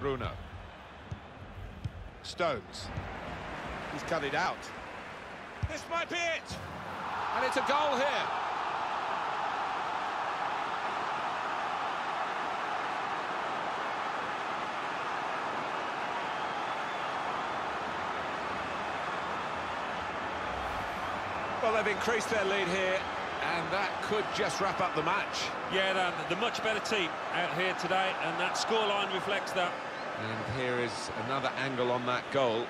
Bruno. Stones. He's cut it out. This might be it! And it's a goal here. Well, they've increased their lead here, and that could just wrap up the match. Yeah, Dan, the much better team out here today, and that scoreline reflects that. And here is another angle on that goal.